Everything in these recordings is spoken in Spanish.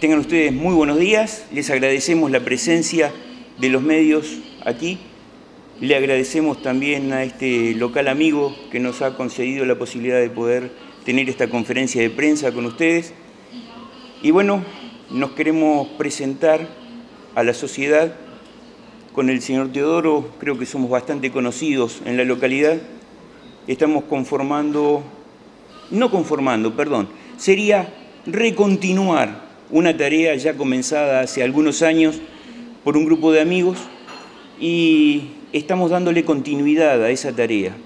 Tengan ustedes muy buenos días, les agradecemos la presencia de los medios aquí, le agradecemos también a este local amigo que nos ha concedido la posibilidad de poder tener esta conferencia de prensa con ustedes. Y bueno, nos queremos presentar a la sociedad con el señor Teodoro, creo que somos bastante conocidos en la localidad. Estamos conformando, no conformando, perdón, sería recontinuar una tarea ya comenzada hace algunos años por un grupo de amigos y estamos dándole continuidad a esa tarea.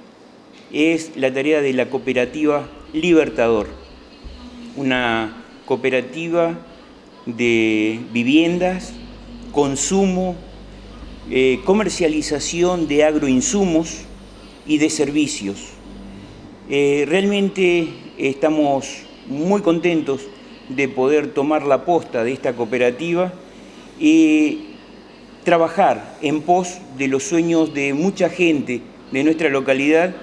Es la tarea de la cooperativa Libertador, una cooperativa de viviendas, consumo, eh, comercialización de agroinsumos y de servicios. Eh, realmente estamos muy contentos de poder tomar la posta de esta cooperativa y trabajar en pos de los sueños de mucha gente de nuestra localidad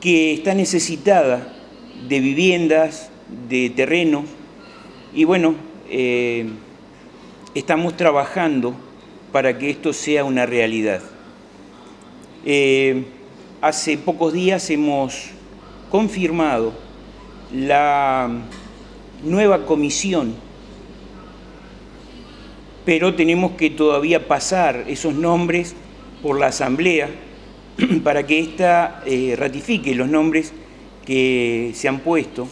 que está necesitada de viviendas, de terrenos, y bueno, eh, estamos trabajando para que esto sea una realidad. Eh, hace pocos días hemos confirmado la nueva comisión, pero tenemos que todavía pasar esos nombres por la Asamblea para que ésta eh, ratifique los nombres que se han puesto.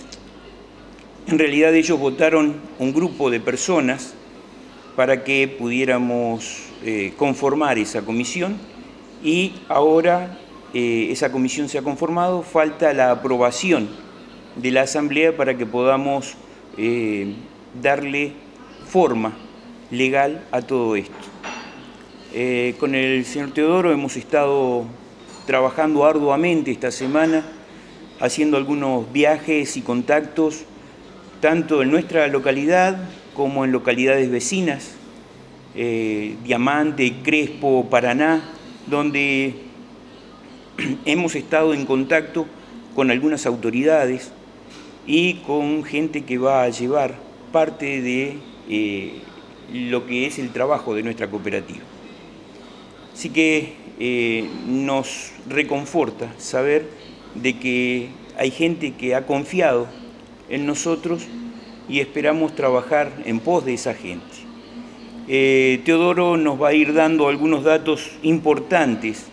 En realidad ellos votaron un grupo de personas para que pudiéramos eh, conformar esa comisión. Y ahora eh, esa comisión se ha conformado, falta la aprobación de la Asamblea para que podamos eh, darle forma legal a todo esto. Eh, con el señor Teodoro hemos estado trabajando arduamente esta semana, haciendo algunos viajes y contactos, tanto en nuestra localidad como en localidades vecinas, eh, Diamante, Crespo, Paraná, donde hemos estado en contacto con algunas autoridades, y con gente que va a llevar parte de eh, lo que es el trabajo de nuestra cooperativa. Así que eh, nos reconforta saber de que hay gente que ha confiado en nosotros y esperamos trabajar en pos de esa gente. Eh, Teodoro nos va a ir dando algunos datos importantes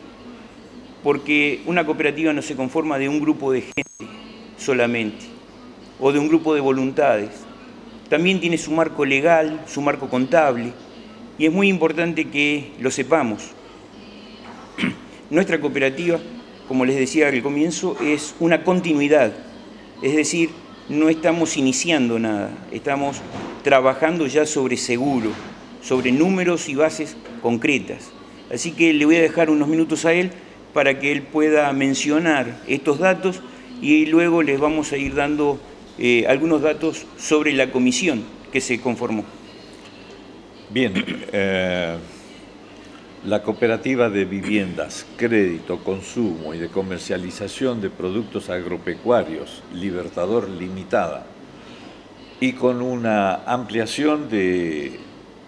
porque una cooperativa no se conforma de un grupo de gente solamente o de un grupo de voluntades. También tiene su marco legal, su marco contable, y es muy importante que lo sepamos. Nuestra cooperativa, como les decía al comienzo, es una continuidad, es decir, no estamos iniciando nada, estamos trabajando ya sobre seguro, sobre números y bases concretas. Así que le voy a dejar unos minutos a él para que él pueda mencionar estos datos y luego les vamos a ir dando eh, algunos datos sobre la comisión que se conformó. Bien, eh, la cooperativa de viviendas, crédito, consumo y de comercialización de productos agropecuarios, Libertador Limitada, y con una ampliación de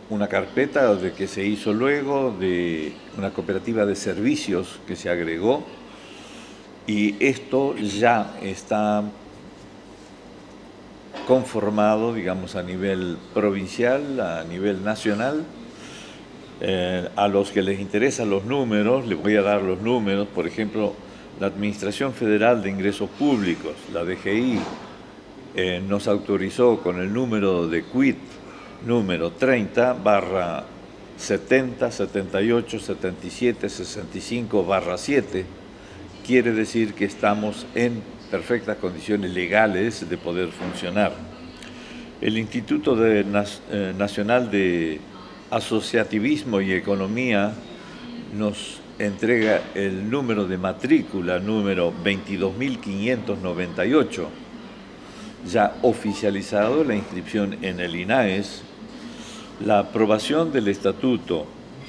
una carpeta de que se hizo luego, de una cooperativa de servicios que se agregó, y esto ya está conformado, digamos, a nivel provincial, a nivel nacional. Eh, a los que les interesan los números, les voy a dar los números, por ejemplo, la Administración Federal de Ingresos Públicos, la DGI, eh, nos autorizó con el número de quit número 30 barra 70, 78, 77, 65 barra 7, quiere decir que estamos en perfectas condiciones legales de poder funcionar. El Instituto eh, Nacional de Asociativismo y Economía nos entrega el número de matrícula número 22.598, ya oficializado la inscripción en el INAES, la aprobación del estatuto,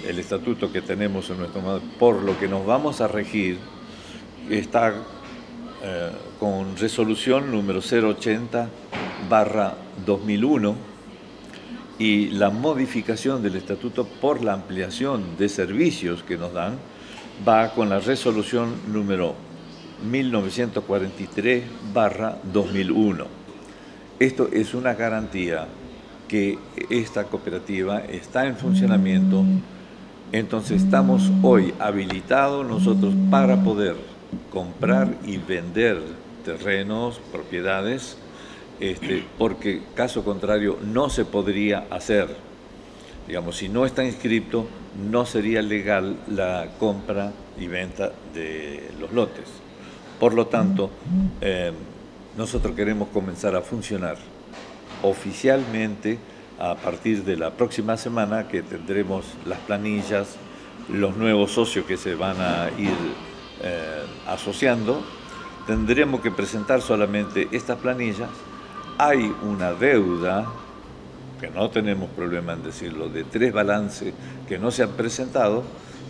el estatuto que tenemos en nuestro por lo que nos vamos a regir, está eh, con resolución número 080 barra 2001 y la modificación del estatuto por la ampliación de servicios que nos dan va con la resolución número 1943-2001. Esto es una garantía que esta cooperativa está en funcionamiento, entonces estamos hoy habilitados nosotros para poder comprar y vender terrenos, propiedades, este, porque caso contrario no se podría hacer. Digamos, si no está inscrito, no sería legal la compra y venta de los lotes. Por lo tanto, eh, nosotros queremos comenzar a funcionar oficialmente a partir de la próxima semana que tendremos las planillas, los nuevos socios que se van a ir eh, asociando, tendremos que presentar solamente estas planillas. Hay una deuda, que no tenemos problema en decirlo, de tres balances que no se han presentado,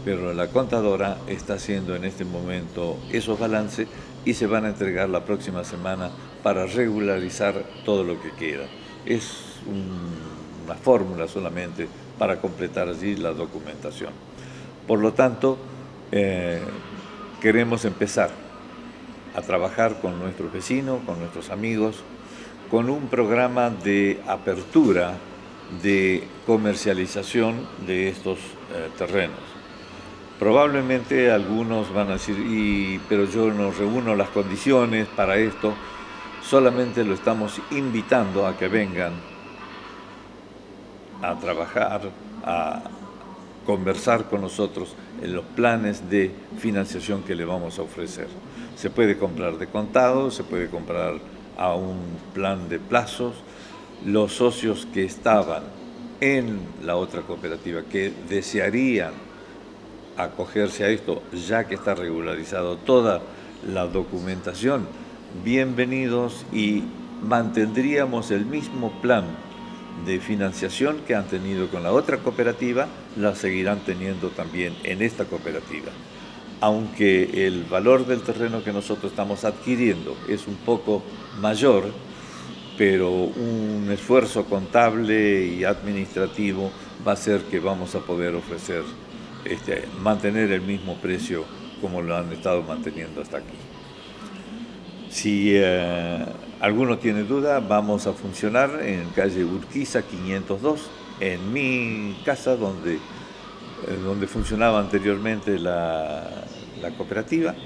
pero la contadora está haciendo en este momento esos balances y se van a entregar la próxima semana para regularizar todo lo que queda. Es una fórmula solamente para completar allí la documentación. Por lo tanto, eh, queremos empezar a trabajar con nuestros vecinos, con nuestros amigos, con un programa de apertura de comercialización de estos eh, terrenos. Probablemente algunos van a decir, pero yo no reúno las condiciones para esto, solamente lo estamos invitando a que vengan a trabajar, a conversar con nosotros en los planes de financiación que le vamos a ofrecer. Se puede comprar de contado, se puede comprar a un plan de plazos. Los socios que estaban en la otra cooperativa, que desearían acogerse a esto, ya que está regularizado toda la documentación, bienvenidos y mantendríamos el mismo plan de financiación que han tenido con la otra cooperativa, la seguirán teniendo también en esta cooperativa. Aunque el valor del terreno que nosotros estamos adquiriendo es un poco mayor, pero un esfuerzo contable y administrativo va a ser que vamos a poder ofrecer este, mantener el mismo precio como lo han estado manteniendo hasta aquí. Si eh, alguno tiene duda, vamos a funcionar en calle Urquiza 502, en mi casa donde, eh, donde funcionaba anteriormente la, la cooperativa.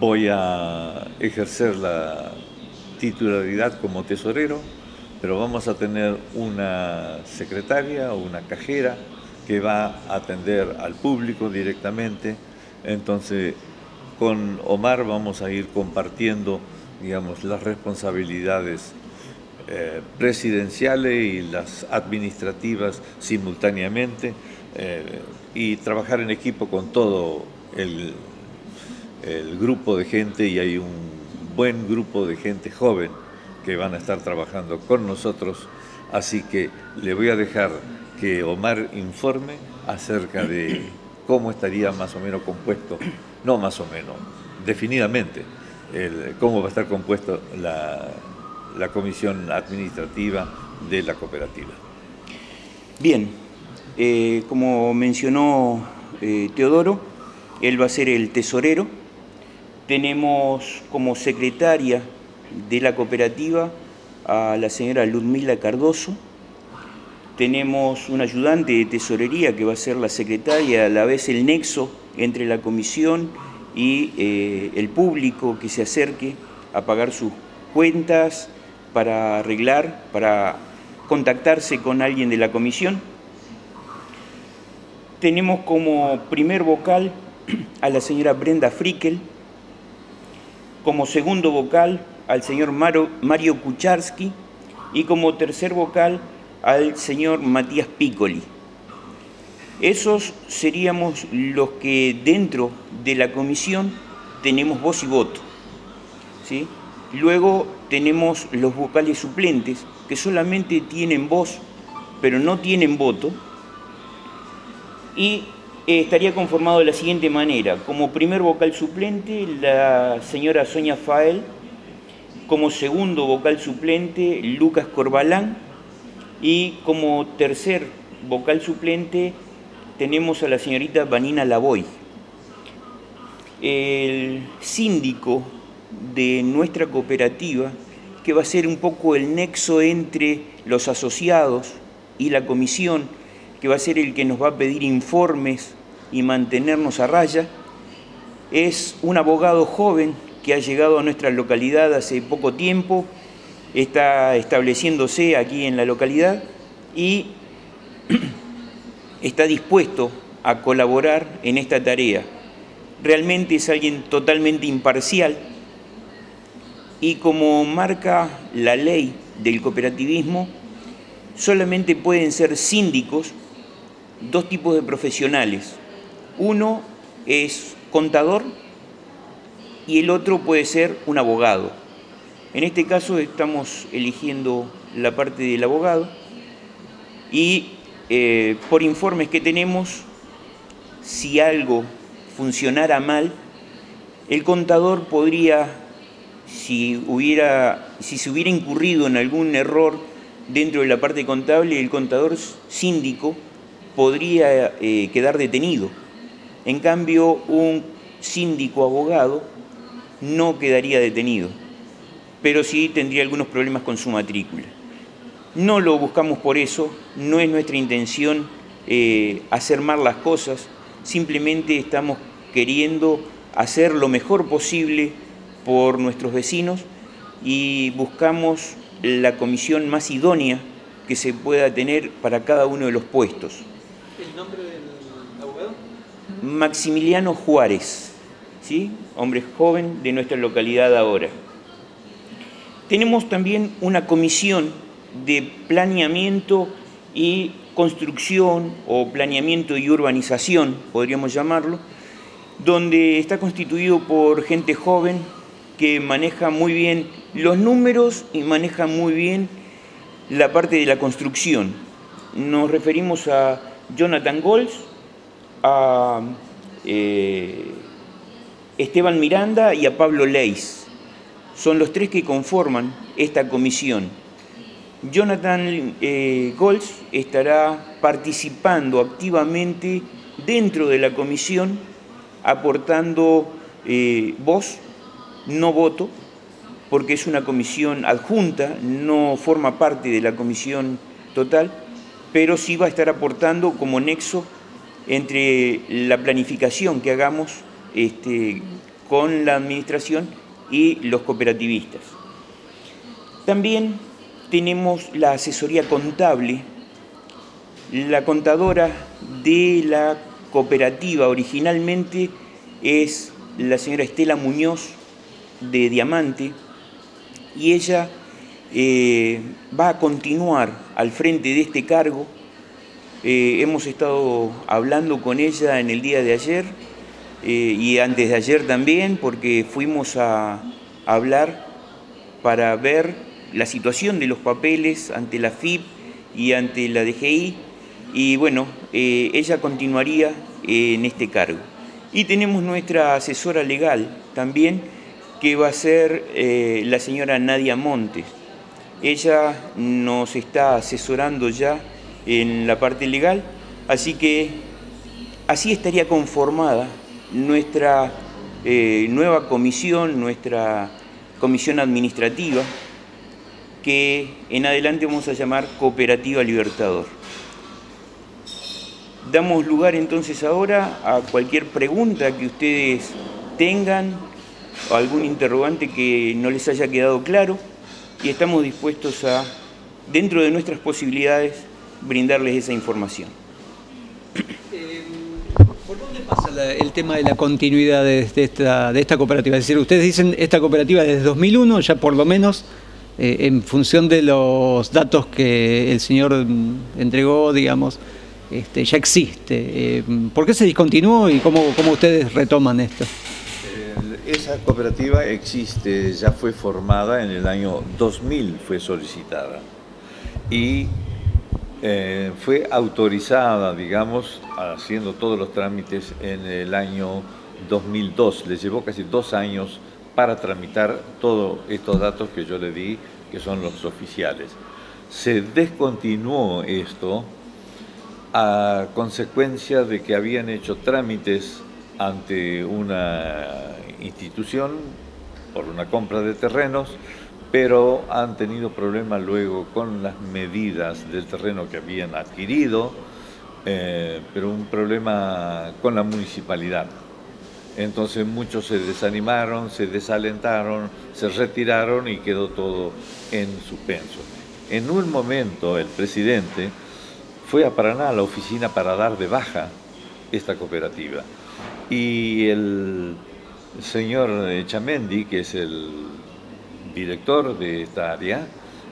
Voy a ejercer la titularidad como tesorero, pero vamos a tener una secretaria o una cajera que va a atender al público directamente. Entonces, con Omar vamos a ir compartiendo, digamos, las responsabilidades eh, presidenciales y las administrativas simultáneamente eh, y trabajar en equipo con todo el, el grupo de gente y hay un buen grupo de gente joven que van a estar trabajando con nosotros, así que le voy a dejar que Omar informe acerca de cómo estaría más o menos compuesto, no más o menos, definidamente, cómo va a estar compuesto la, comisión administrativa de la cooperativa. Bien, eh, como mencionó eh, Teodoro, él va a ser el tesorero. Tenemos como secretaria de la cooperativa a la señora Ludmila Cardoso, tenemos un ayudante de tesorería que va a ser la secretaria, a la vez el nexo entre la comisión y eh, el público que se acerque a pagar sus cuentas, para arreglar, para contactarse con alguien de la comisión. Tenemos como primer vocal a la señora Brenda Frickel, como segundo vocal al señor Mario Kucharski y como tercer vocal al señor Matías Piccoli. Esos seríamos los que dentro de la comisión tenemos voz y voto. ¿sí? Luego tenemos los vocales suplentes que solamente tienen voz pero no tienen voto y eh, estaría conformado de la siguiente manera. Como primer vocal suplente la señora Sonia Fael, como segundo vocal suplente Lucas Corbalán, Y como tercer vocal suplente tenemos a la señorita Vanina Lavoy. El síndico de nuestra cooperativa, que va a ser un poco el nexo entre los asociados y la comisión, que va a ser el que nos va a pedir informes y mantenernos a raya, es un abogado joven que ha llegado a nuestra localidad hace poco tiempo, está estableciéndose aquí en la localidad y está dispuesto a colaborar en esta tarea. Realmente es alguien totalmente imparcial y como marca la ley del cooperativismo, solamente pueden ser síndicos dos tipos de profesionales. Uno es contador y el otro puede ser un abogado. En este caso estamos eligiendo la parte del abogado y eh, por informes que tenemos, si algo funcionara mal, el contador podría, si, hubiera, si se hubiera incurrido en algún error dentro de la parte contable, el contador síndico podría eh, quedar detenido. En cambio, un síndico abogado no quedaría detenido, pero sí tendría algunos problemas con su matrícula. No lo buscamos por eso, no es nuestra intención eh, hacer mal las cosas, simplemente estamos queriendo hacer lo mejor posible por nuestros vecinos y buscamos la comisión más idónea que se pueda tener para cada uno de los puestos. ¿El nombre del abogado? Maximiliano Juárez, ¿sí? hombre joven de nuestra localidad ahora. Tenemos también una comisión de planeamiento y construcción o planeamiento y urbanización, podríamos llamarlo, donde está constituido por gente joven que maneja muy bien los números y maneja muy bien la parte de la construcción. Nos referimos a Jonathan Gols, a eh, Esteban Miranda y a Pablo Leis. Son los tres que conforman esta comisión. Jonathan eh, estará participando activamente dentro de la comisión, aportando eh, voz, no voto, porque es una comisión adjunta, no forma parte de la comisión total, pero sí va a estar aportando como nexo entre la planificación que hagamos este, con la administración y los cooperativistas. También tenemos la asesoría contable. La contadora de la cooperativa originalmente es la señora Estela Muñoz de Diamante y ella eh, va a continuar al frente de este cargo. Eh, hemos estado hablando con ella en el día de ayer eh, y antes de ayer también porque fuimos a hablar para ver la situación de los papeles ante la FIP y ante la DGI y bueno, eh, ella continuaría eh, en este cargo. Y tenemos nuestra asesora legal también, que va a ser eh, la señora Nadia Montes. Ella nos está asesorando ya en la parte legal, así que así estaría conformada nuestra nueva comisión, nuestra comisión administrativa, que en adelante vamos a llamar Cooperativa Libertador. Damos lugar entonces ahora a cualquier pregunta que ustedes tengan o algún interrogante que no les haya quedado claro y estamos dispuestos a, dentro de nuestras posibilidades, brindarles esa información. Eh, ¿Por dónde pasa el tema de la continuidad de, esta, cooperativa? Es decir, ustedes dicen esta cooperativa desde 2001, ya por lo menos eh, en función de los datos que el señor entregó, digamos, este, ya existe. Eh, ¿Por qué se discontinuó y cómo, cómo ustedes retoman esto? Esa cooperativa existe, ya fue formada en el año 2000, fue solicitada y eh, fue autorizada, digamos, haciendo todos los trámites en el año 2002. Le llevó casi dos años para tramitar todos estos datos que yo le di, que son los oficiales. se descontinuó esto a consecuencia de que habían hecho trámites ante una institución por una compra de terrenos, pero han tenido problemas luego con las medidas del terreno que habían adquirido, eh, pero un problema con la municipalidad. Entonces muchos se desanimaron, se desalentaron, se retiraron y quedó todo en suspenso. En un momento el presidente fue a Paraná a la oficina para dar de baja esta cooperativa y el señor Chamendi, que es el director de esta área,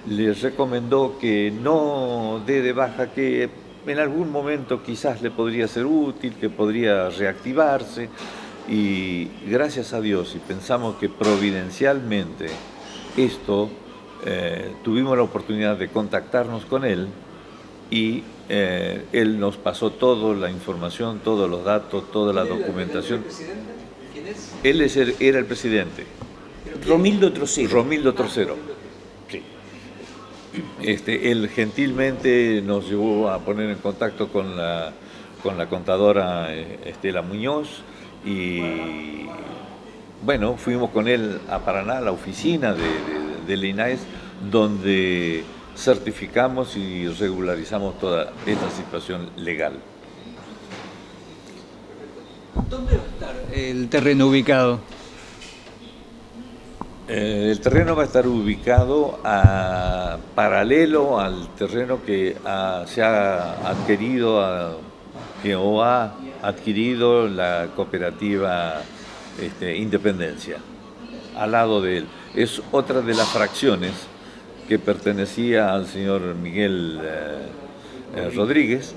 les recomendó que no dé de baja, que en algún momento quizás le podría ser útil, que podría reactivarse. Y gracias a Dios, y pensamos que providencialmente esto, eh, tuvimos la oportunidad de contactarnos con él y eh, él nos pasó toda la información, todos los datos, toda la documentación. ¿Quién es? Él era el presidente. Romildo Trocero. Romildo Trocero. Sí. Este, él gentilmente nos llevó a poner en contacto con la, con la contadora eh, Estela Muñoz y bueno, fuimos con él a Paraná, a la oficina de, de, INAES, donde certificamos y regularizamos toda esta situación legal. ¿Dónde va a estar el terreno ubicado? Eh, el terreno va a estar ubicado paralelo al terreno que se ha adquirido que, o ha adquirido la cooperativa este, Independencia, al lado de él. Es otra de las fracciones que pertenecía al señor Miguel eh, eh, Rodríguez.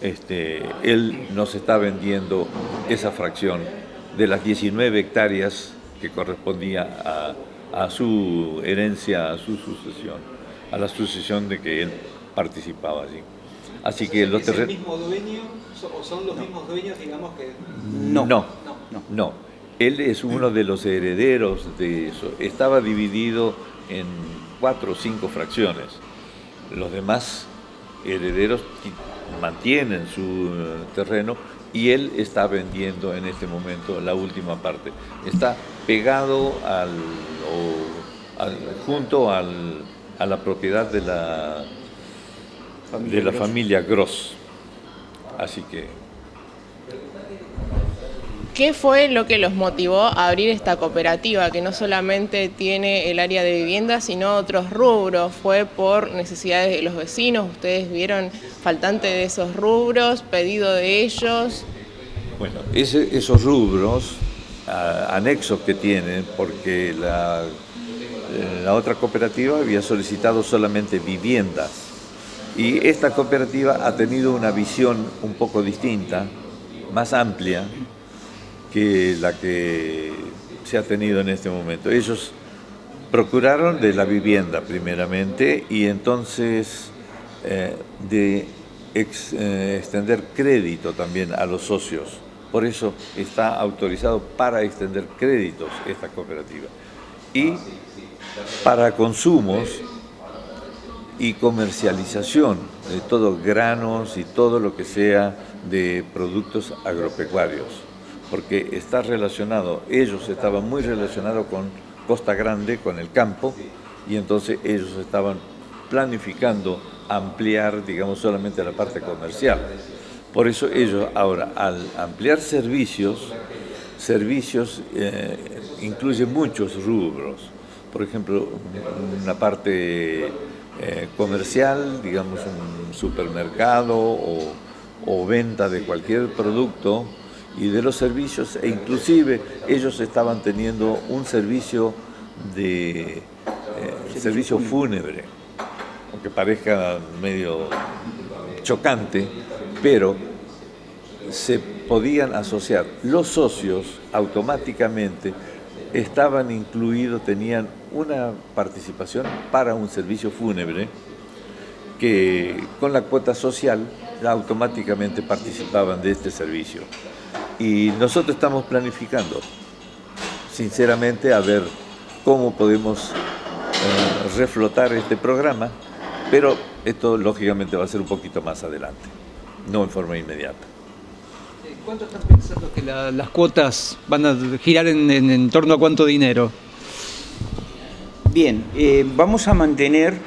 Este, él nos está vendiendo esa fracción de las 19 hectáreas que correspondía a a su herencia, a su sucesión, a la sucesión de que él participaba allí. Así que los terrenos... ¿Es el mismo dueño o son los mismos dueños, digamos que...? No, no, no, no. Él es uno de los herederos de eso. Estaba dividido en cuatro o cinco fracciones. Los demás herederos mantienen su eh, terreno y él está vendiendo en este momento la última parte. Está pegado al, junto al, a la propiedad de la, de la familia Gross. Así que... ¿Qué fue lo que los motivó a abrir esta cooperativa, que no solamente tiene el área de vivienda, sino otros rubros? ¿Fue por necesidades de los vecinos? ¿Ustedes vieron faltante de esos rubros, pedido de ellos? Bueno, esos rubros, anexos que tienen, porque eh, la otra cooperativa había solicitado solamente viviendas y esta cooperativa ha tenido una visión un poco distinta, más amplia, que la que se ha tenido en este momento. Ellos procuraron de la vivienda primeramente y entonces eh, de eh, extender crédito también a los socios. Por eso está autorizado para extender créditos esta cooperativa. Y para consumos y comercialización de todos granos y todo lo que sea de productos agropecuarios porque está relacionado, ellos estaban muy relacionados con Costa Grande, con el campo, y entonces ellos estaban planificando ampliar, digamos, solamente la parte comercial. Por eso ellos ahora, al ampliar servicios, servicios eh, incluyen muchos rubros. Por ejemplo, una parte eh, comercial, digamos un supermercado o venta de cualquier producto, y de los servicios e inclusive ellos estaban teniendo un servicio de eh, servicio fúnebre, aunque parezca medio chocante, pero se podían asociar. Los socios automáticamente estaban incluidos, tenían una participación para un servicio fúnebre que con la cuota social automáticamente participaban de este servicio. Y nosotros estamos planificando, sinceramente, a ver cómo podemos eh, reflotar este programa Pero esto lógicamente va a ser un poquito más adelante, no en forma inmediata. ¿Cuánto están pensando que las cuotas van a girar en, torno a cuánto dinero? Bien, eh, vamos a mantener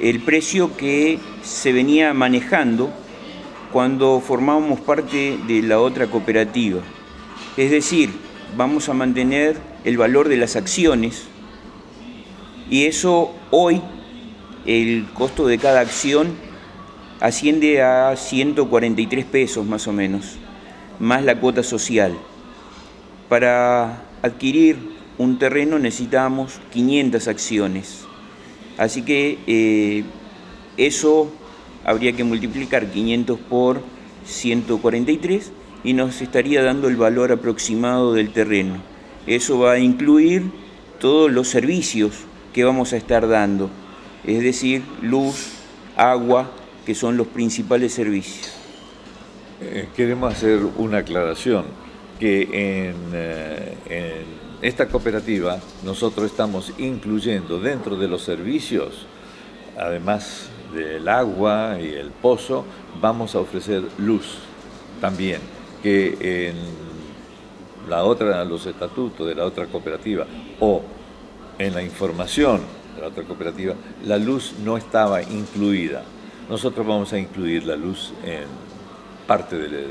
el precio que se venía manejando cuando formábamos parte de la otra cooperativa. Es decir, vamos a mantener el valor de las acciones y eso hoy el costo de cada acción asciende a 143 pesos más o menos, más la cuota social. Para adquirir un terreno necesitamos 500 acciones. Así que eh, eso habría que multiplicar 500 por 143 y nos estaría dando el valor aproximado del terreno. Eso va a incluir todos los servicios que vamos a estar dando, es decir, luz, agua, que son los principales servicios. Eh, queremos hacer una aclaración, que eh, en esta cooperativa nosotros estamos incluyendo dentro de los servicios, además del agua y el pozo, vamos a ofrecer luz también, que en la otra, los estatutos de la otra cooperativa o en la información de la otra cooperativa, la luz no estaba incluida. Nosotros vamos a incluir la luz en parte de,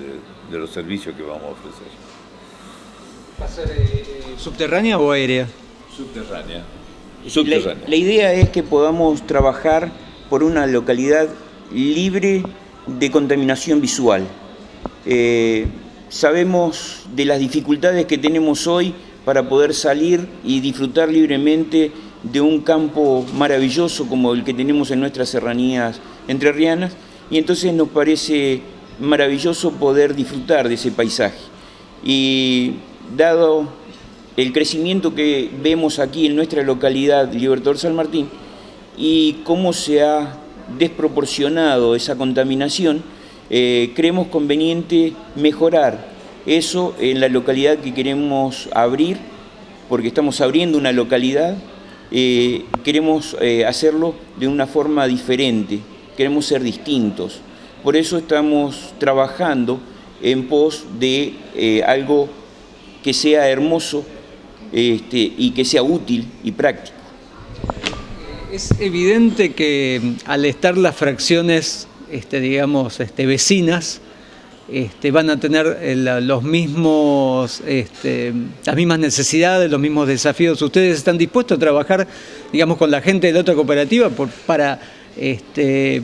los servicios que vamos a ofrecer. ¿Va a ser eh, subterránea o aérea? Subterránea. subterránea. La, idea es que podamos trabajar por una localidad libre de contaminación visual. Eh, sabemos de las dificultades que tenemos hoy para poder salir y disfrutar libremente de un campo maravilloso como el que tenemos en nuestras serranías entrerrianas y entonces nos parece maravilloso poder disfrutar de ese paisaje. Y dado el crecimiento que vemos aquí en nuestra localidad Libertador San Martín y cómo se ha desproporcionado esa contaminación, eh, creemos conveniente mejorar eso en la localidad que queremos abrir, porque estamos abriendo una localidad, eh, queremos eh, hacerlo de una forma diferente, queremos ser distintos. Por eso estamos trabajando en pos de algo que sea hermoso este, y que sea útil y práctico. Es evidente que al estar las fracciones, este, digamos, este, vecinas, este, van a tener eh, los mismos, este, las mismas necesidades, los mismos desafíos. ¿Ustedes están dispuestos a trabajar, digamos, con la gente de la otra cooperativa para, este,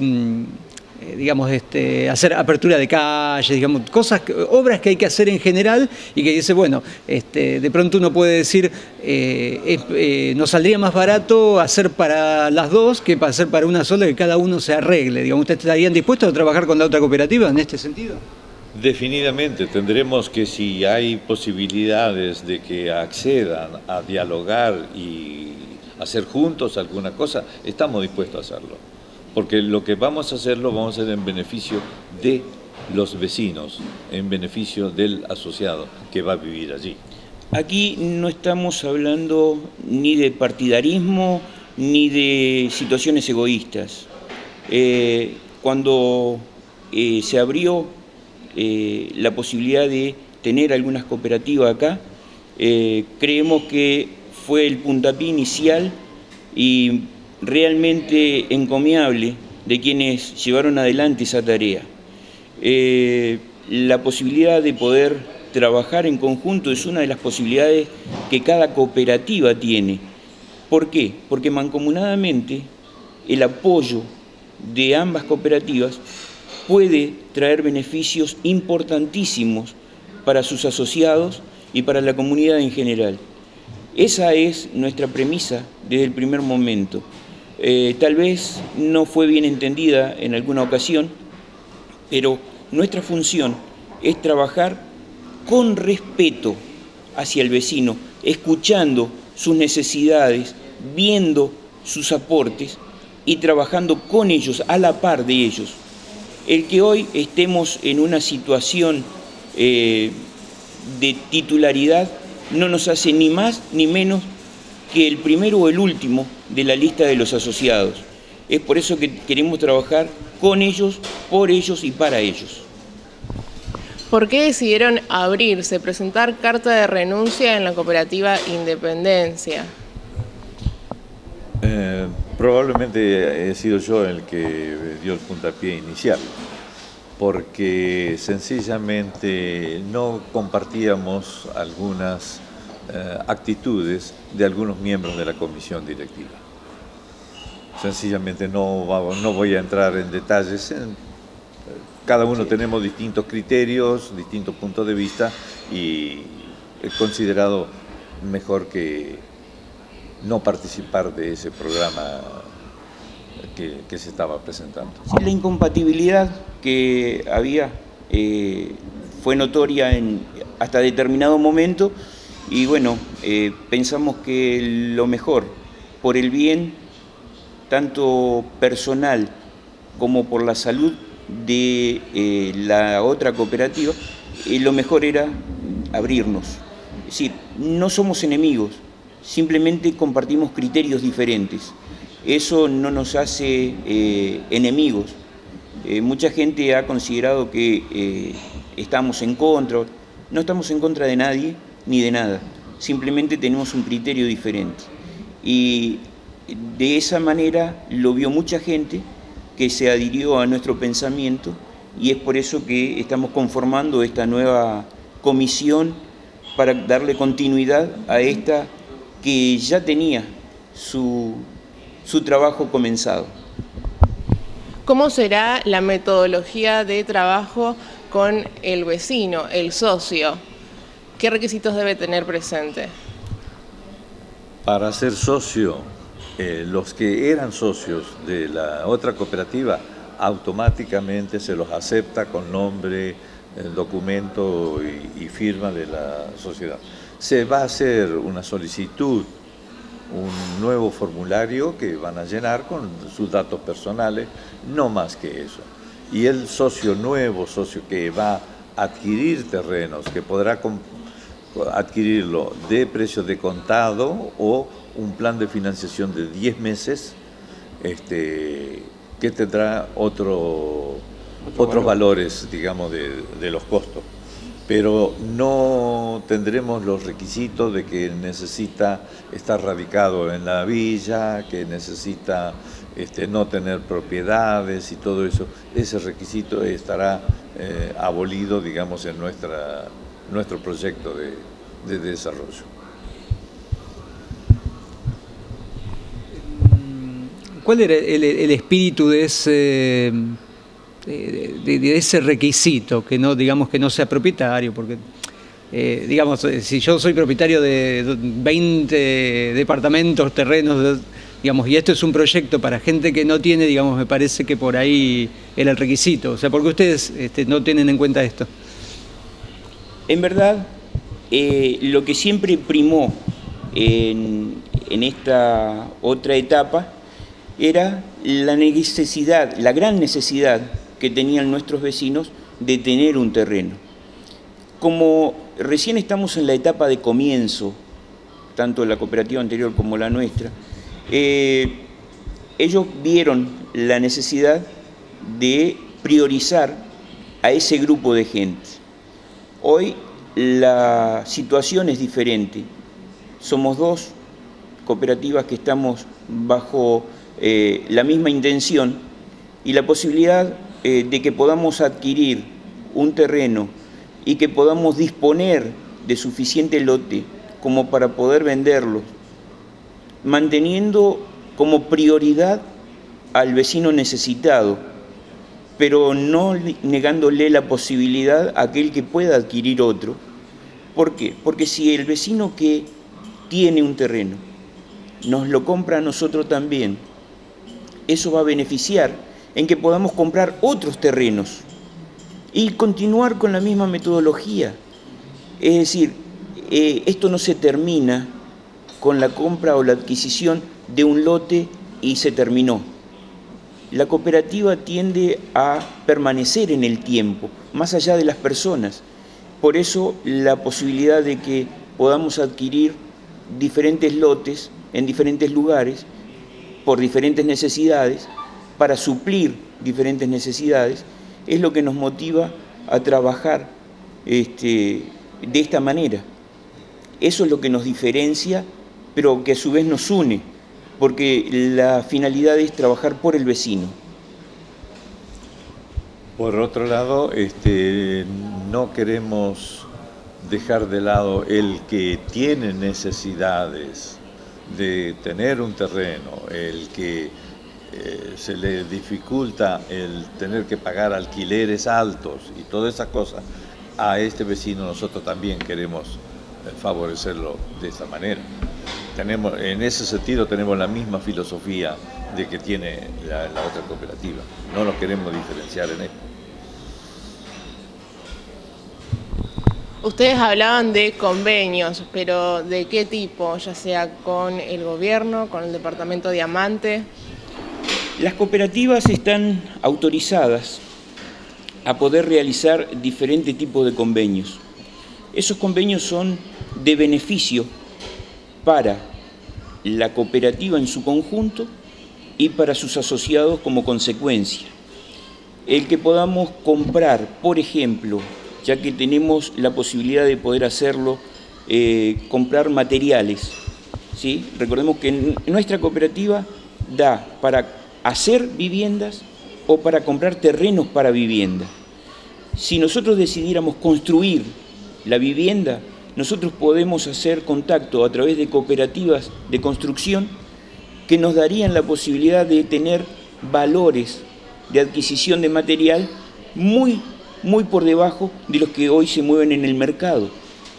digamos, este, hacer apertura de calles, digamos, cosas, obras que hay que hacer en general y que dice, bueno, este, de pronto uno puede decir, eh, nos saldría más barato hacer para las dos que para hacer para una sola, que cada uno se arregle. Digamos, ¿ustedes estarían dispuestos a trabajar con la otra cooperativa en este sentido? Definidamente, tendremos que si hay posibilidades de que accedan a dialogar y hacer juntos alguna cosa, estamos dispuestos a hacerlo. Porque lo que vamos a hacer lo vamos a hacer en beneficio de los vecinos, en beneficio del asociado que va a vivir allí. Aquí no estamos hablando ni de partidarismo ni de situaciones egoístas. Eh, cuando eh, se abrió eh, la posibilidad de tener algunas cooperativas acá. Creemos que fue el puntapié inicial y realmente encomiable de quienes llevaron adelante esa tarea. Eh, la posibilidad de poder trabajar en conjunto es una de las posibilidades que cada cooperativa tiene. ¿Por qué? Porque mancomunadamente el apoyo de ambas cooperativas puede traer beneficios importantísimos para sus asociados y para la comunidad en general. Esa es nuestra premisa desde el primer momento. Eh, tal vez no fue bien entendida en alguna ocasión, pero nuestra función es trabajar con respeto hacia el vecino, escuchando sus necesidades, viendo sus aportes y trabajando con ellos, a la par de ellos. El que hoy estemos en una situación eh, de titularidad no nos hace ni más ni menos que el primero o el último de la lista de los asociados. Es por eso que queremos trabajar con ellos, por ellos y para ellos. ¿Por qué decidieron abrirse, presentar carta de renuncia en la cooperativa Independencia? Eh, probablemente he sido yo el que dio el puntapié inicial, porque sencillamente no compartíamos algunas eh, actitudes de algunos miembros de la comisión directiva. Sencillamente no, no voy a entrar en detalles. cada uno tenemos distintos criterios, distintos puntos de vista y he considerado mejor que no participar de ese programa que, se estaba presentando. la incompatibilidad que había eh, fue notoria en, hasta determinado momento y bueno, eh, pensamos que lo mejor, por el bien tanto personal como por la salud de eh, la otra cooperativa, eh, lo mejor era abrirnos. Es decir, no somos enemigos, simplemente compartimos criterios diferentes. Eso no nos hace enemigos. mucha gente ha considerado que estamos en contra, no estamos en contra de nadie, ni de nada, simplemente tenemos un criterio diferente. Y de esa manera lo vio mucha gente que se adhirió a nuestro pensamiento y es por eso que estamos conformando esta nueva comisión para darle continuidad a esta que ya tenía su, su trabajo comenzado. ¿Cómo será la metodología de trabajo con el vecino, el socio? ¿Qué requisitos debe tener presente? Para ser socio, eh, los que eran socios de la otra cooperativa automáticamente se los acepta con nombre, documento y, firma de la sociedad. Se va a hacer una solicitud, un nuevo formulario que van a llenar con sus datos personales, no más que eso. Y el socio nuevo, socio que va a adquirir terrenos, que podrá adquirirlo de precio de contado o un plan de financiación de 10 meses este, que tendrá otro, otros valores, digamos, de, de, los costos. Pero no tendremos los requisitos de que necesita estar radicado en la villa, que necesita este, no tener propiedades y todo eso. Ese requisito estará eh, abolido, digamos, en nuestra nuestro proyecto de, desarrollo. ¿Cuál era el, espíritu de ese, de, ese requisito? Que no, digamos, que no sea propietario, porque eh, digamos, si yo soy propietario de 20 departamentos, terrenos, digamos, y esto es un proyecto para gente que no tiene, digamos, me parece que por ahí era el requisito. O sea, ¿por qué ustedes este, no tienen en cuenta esto? En verdad, eh, lo que siempre primó en, esta otra etapa era la necesidad, la gran necesidad que tenían nuestros vecinos de tener un terreno. Como recién estamos en la etapa de comienzo, tanto la cooperativa anterior como la nuestra, eh, ellos vieron la necesidad de priorizar a ese grupo de gente. Hoy la situación es diferente. Somos dos cooperativas que estamos bajo eh, la misma intención y la posibilidad eh, de que podamos adquirir un terreno y que podamos disponer de suficiente lote como para poder venderlo, manteniendo como prioridad al vecino necesitado pero no negándole la posibilidad a aquel que pueda adquirir otro. ¿Por qué? Porque si el vecino que tiene un terreno nos lo compra a nosotros también, eso va a beneficiar en que podamos comprar otros terrenos y continuar con la misma metodología. Es decir, eh, esto no se termina con la compra o la adquisición de un lote y se terminó la cooperativa tiende a permanecer en el tiempo, más allá de las personas. Por eso la posibilidad de que podamos adquirir diferentes lotes en diferentes lugares, por diferentes necesidades, para suplir diferentes necesidades, es lo que nos motiva a trabajar este, de esta manera. Eso es lo que nos diferencia, pero que a su vez nos une, porque la finalidad es trabajar por el vecino. Por otro lado, este, no queremos dejar de lado el que tiene necesidades de tener un terreno, el que eh, se le dificulta el tener que pagar alquileres altos y toda esa cosa, a este vecino nosotros también queremos favorecerlo de esta manera. Tenemos, en ese sentido tenemos la misma filosofía de que tiene la, la otra cooperativa. No nos queremos diferenciar en esto. Ustedes hablaban de convenios, pero ¿de qué tipo? Ya sea con el gobierno, con el departamento Diamante. Las cooperativas están autorizadas a poder realizar diferentes tipos de convenios. Esos convenios son de beneficio para la cooperativa en su conjunto y para sus asociados como consecuencia. El que podamos comprar, por ejemplo, ya que tenemos la posibilidad de poder hacerlo, eh, comprar materiales. ¿sí? Recordemos que nuestra cooperativa da para hacer viviendas o para comprar terrenos para vivienda. Si nosotros decidiéramos construir la vivienda, nosotros podemos hacer contacto a través de cooperativas de construcción que nos darían la posibilidad de tener valores de adquisición de material muy muy por debajo de los que hoy se mueven en el mercado.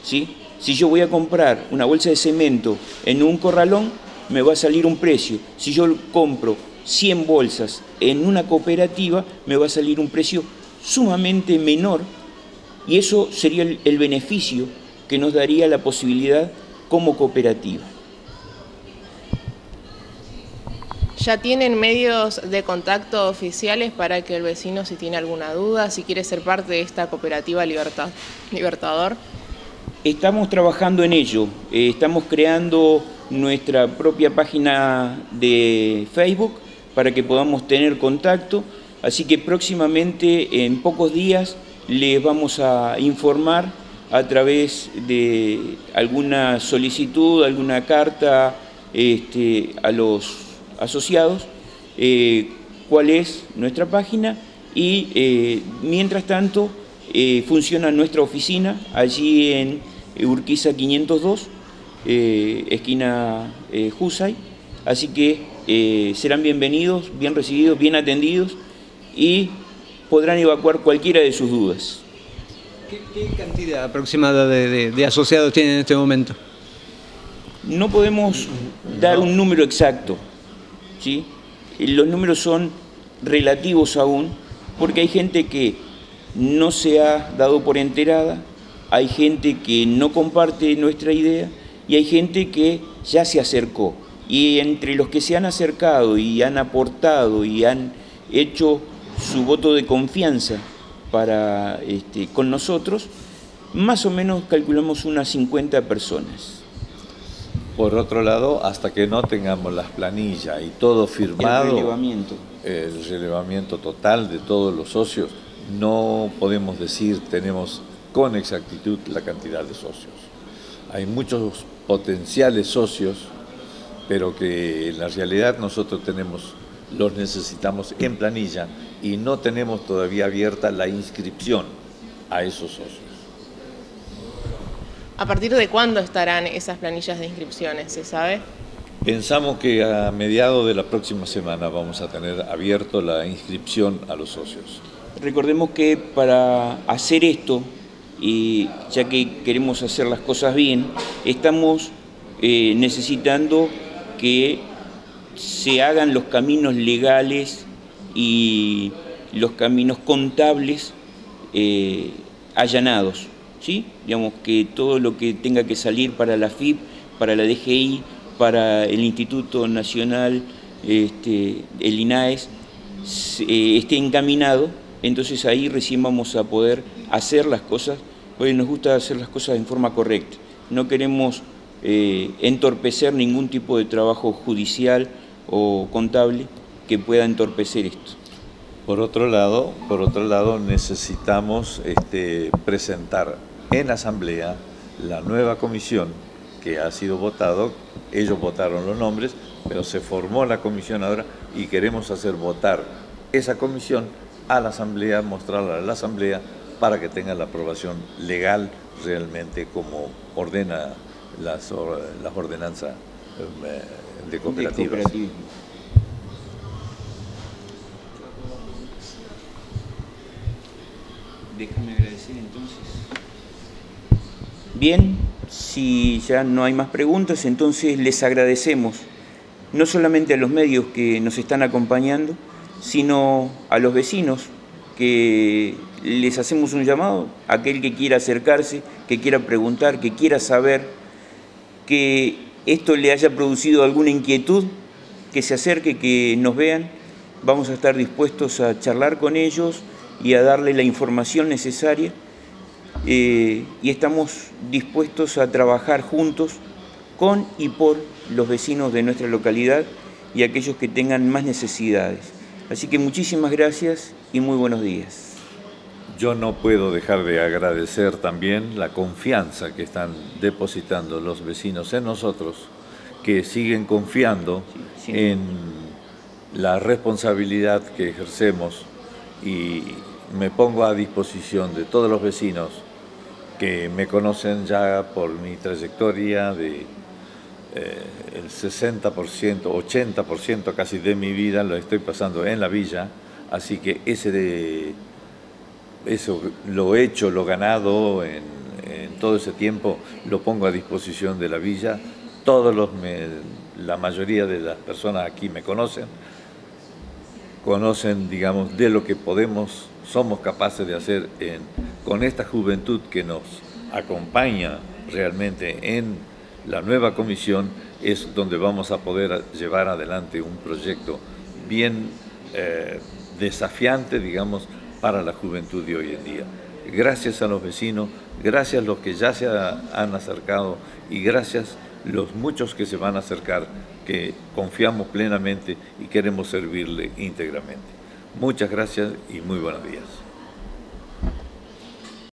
¿sí? Si yo voy a comprar una bolsa de cemento en un corralón, me va a salir un precio. Si yo compro 100 bolsas en una cooperativa, me va a salir un precio sumamente menor y eso sería el, el beneficio que nos daría la posibilidad como cooperativa. ¿Ya tienen medios de contacto oficiales para que el vecino, si tiene alguna duda, si quiere ser parte de esta cooperativa Libertad, Libertador? Estamos trabajando en ello. Eh, estamos creando nuestra propia página de Facebook para que podamos tener contacto. Así que próximamente, en pocos días, les vamos a informar a través de alguna solicitud, alguna carta este, a los asociados, eh, cuál es nuestra página y eh, mientras tanto eh, funciona nuestra oficina allí en Urquiza 502, esquina Jusay, así que serán bienvenidos, bien recibidos, bien atendidos y podrán evacuar cualquiera de sus dudas. ¿Qué, cantidad aproximada de asociados tienen en este momento? No podemos dar un número exacto, los números son relativos aún, porque hay gente que no se ha dado por enterada, hay gente que no comparte nuestra idea y hay gente que ya se acercó. Y entre los que se han acercado y han aportado y han hecho su voto de confianza para, este, con nosotros, más o menos calculamos unas 50 personas. Por otro lado, hasta que no tengamos las planillas y todo firmado, el relevamiento. el relevamiento total de todos los socios, no podemos decir tenemos con exactitud la cantidad de socios. Hay muchos potenciales socios, pero que en la realidad nosotros tenemos, los necesitamos en planilla y no tenemos todavía abierta la inscripción a esos socios. ¿A partir de cuándo estarán esas planillas de inscripciones, se sabe? Pensamos que a mediados de la próxima semana vamos a tener abierto la inscripción a los socios. Recordemos que para hacer esto, y ya que queremos hacer las cosas bien, estamos eh, necesitando que se hagan los caminos legales y los caminos contables eh, allanados. ¿sí? Digamos que todo lo que tenga que salir para la FIP, para la DGI, para el Instituto Nacional, este, el INAES, eh, esté encaminado, entonces ahí recién vamos a poder hacer las cosas, porque nos gusta hacer las cosas en forma correcta. No queremos eh, entorpecer ningún tipo de trabajo judicial o contable que pueda entorpecer esto. Por otro lado, por otro lado necesitamos este, presentar en asamblea la nueva comisión que ha sido votado, ellos votaron los nombres, pero se formó la comisión ahora y queremos hacer votar esa comisión a la asamblea, mostrarla a la asamblea para que tenga la aprobación legal realmente como ordena las, las ordenanzas eh, de cooperativas agradecer entonces. Bien, si ya no hay más preguntas, entonces les agradecemos no solamente a los medios que nos están acompañando, sino a los vecinos que les hacemos un llamado, aquel que quiera acercarse, que quiera preguntar, que quiera saber, que esto le haya producido alguna inquietud, que se acerque, que nos vean. Vamos a estar dispuestos a charlar con ellos y a darle la información necesaria eh, y estamos dispuestos a trabajar juntos con y por los vecinos de nuestra localidad y aquellos que tengan más necesidades. Así que muchísimas gracias y muy buenos días. Yo no puedo dejar de agradecer también la confianza que están depositando los vecinos en nosotros, que siguen confiando en la responsabilidad que ejercemos y me pongo a disposición de todos los vecinos que me conocen ya por mi trayectoria de eh, el 60%, 80% casi de mi vida lo estoy pasando en la villa, así que ese de, eso lo hecho, lo ganado en, todo ese tiempo lo pongo a disposición de la villa. Todos los, la mayoría de las personas aquí me conocen, conocen, digamos, de lo que podemos, somos capaces de hacer con esta juventud que nos acompaña realmente en la nueva comisión es donde vamos a poder llevar adelante un proyecto bien eh, desafiante, digamos, para la juventud de hoy en día. Gracias a los vecinos, gracias a los que ya se han acercado y gracias a los muchos que se van a acercar, que confiamos plenamente y queremos servirle íntegramente. Muchas gracias y muy buenos días.